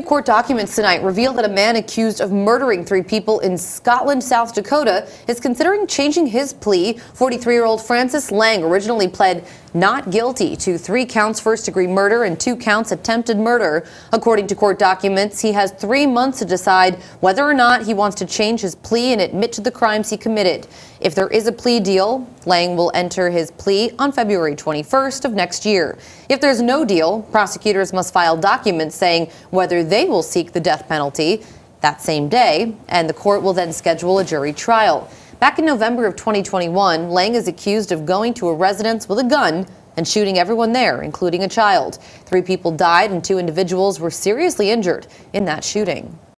New court documents tonight reveal that a man accused of murdering three people in Scotland, South Dakota, is considering changing his plea. 43 year old Francis Lange originally pled not guilty to three counts first degree murder and two counts attempted murder. According to court documents, he has three months to decide whether or not he wants to change his plea and admit to the crimes he committed. If there is a plea deal, Lange will enter his plea on February 21st of next year. If there's no deal, prosecutors must file documents saying whether they will seek the death penalty that same day, and the court will then schedule a jury trial. Back in November of 2021, Lange is accused of going to a residence with a gun and shooting everyone there, including a child. Three people died and two individuals were seriously injured in that shooting.